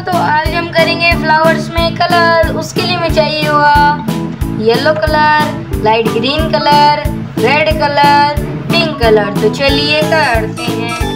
तो आज हम करेंगे फ्लावर्स में कलर उसके लिए मैं चाहिए हुआ yellow colour light green colour red colour pink colour तो चलिए करते हैं।